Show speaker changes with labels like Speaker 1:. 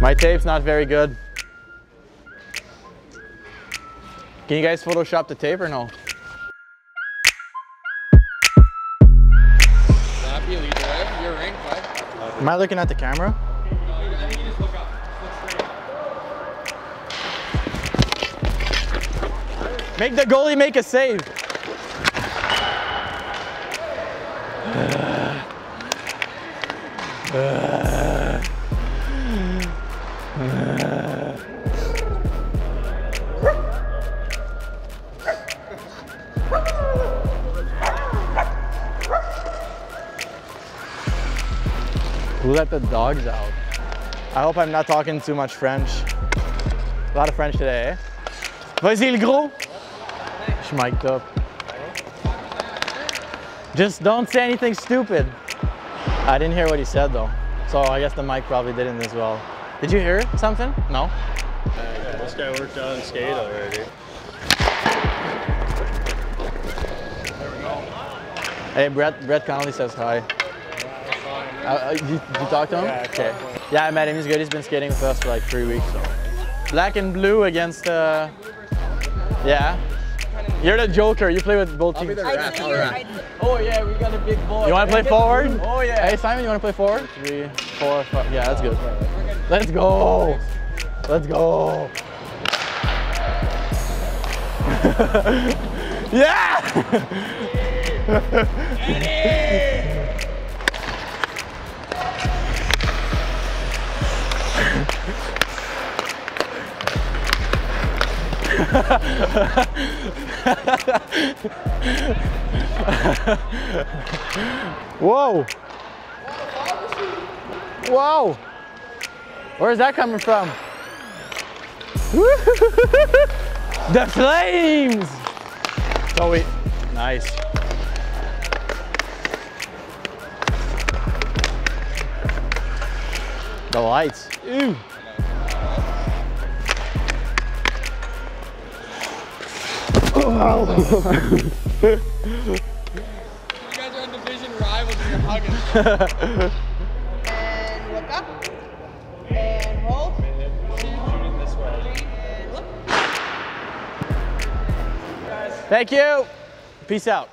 Speaker 1: My tape's not very good. Can you guys Photoshop the tape or no? Am I looking at the camera? Make the goalie make a save. Who let the dogs out? I hope I'm not talking too much French. A lot of French today, eh? Vas-y le gros! Suis mic'd up. Just don't say anything stupid. I didn't hear what he said though. So I guess the mic probably didn't as well. Did you hear something? No?
Speaker 2: This guy worked on skate already.
Speaker 1: Hey, Brett, Brett Connolly says hi. Uh, uh, you, you talk to him?
Speaker 2: Yeah, I
Speaker 1: okay. Yeah, I met him. He's good. He's been skating with us for like three weeks. So. Black and blue against, uh, yeah. You're the joker. You play with both teams.
Speaker 3: I see your, I,
Speaker 4: Oh yeah, we got a big boy.
Speaker 1: You want to play forward?
Speaker 4: Oh yeah.
Speaker 1: Hey, Simon, you want to play forward? Three, four, five. Yeah, that's good. Let's go. Let's go. yeah! Whoa! Whoa! Where's that coming from? the flames! Oh wait, nice. The lights. Ew.
Speaker 4: You guys are on division rivals and you're hugging.
Speaker 3: and look up. And hold.
Speaker 1: Thank you. Peace out.